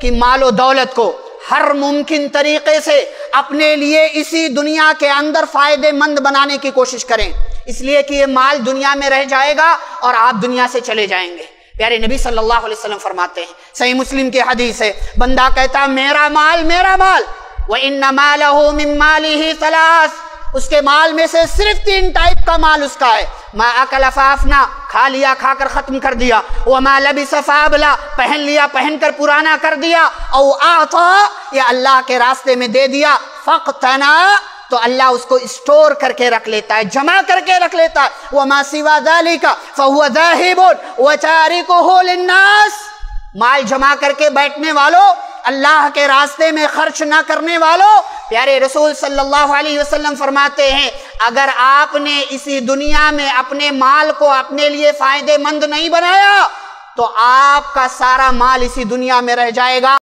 कि मालो दौलत को हर मुमकिन तरीके से अपने लिए इसी दुनिया के अंदर फ़ायदेमंद बनाने की कोशिश करें। इसलिए कि ये माल दुनिया में रह जाएगा और आप दुनिया से चले जाएँगे। प्यारे नबी सल्लल्लाहु अलैहि वसल्लम फरमाते हैं, सही मुस्लिम की हदीस है, बंदा कहता, मेरा माल मेरा माल वह इन माल हो माली ही तलाश उसके माल में से सिर्फ़ तीन टाइप का माल उसका है। मा अकल अफाफना, खा लिया, खाकर खत्म कर दिया। वह मा लबी सफाबला पहन लिया पहन कर पुराना कर दिया। और आता या अल्लाह के रास्ते में दे दिया। फ़क्तना तो अल्लाह उसको स्टोर करके रख लेता है, जमा करके रख लेता है। वह मासीवा दाली का फहुआ वह चारी को हो लिन्नास। माल जमा करके बैठने वालों, अल्लाह के रास्ते में खर्च ना करने वालों प्यारे रसूल सल्लल्लाहु अलैहि वसल्लम फरमाते हैं, अगर आपने इसी दुनिया में अपने माल को अपने लिए फ़ायदेमंद नहीं बनाया तो आपका सारा माल इसी दुनिया में रह जाएगा।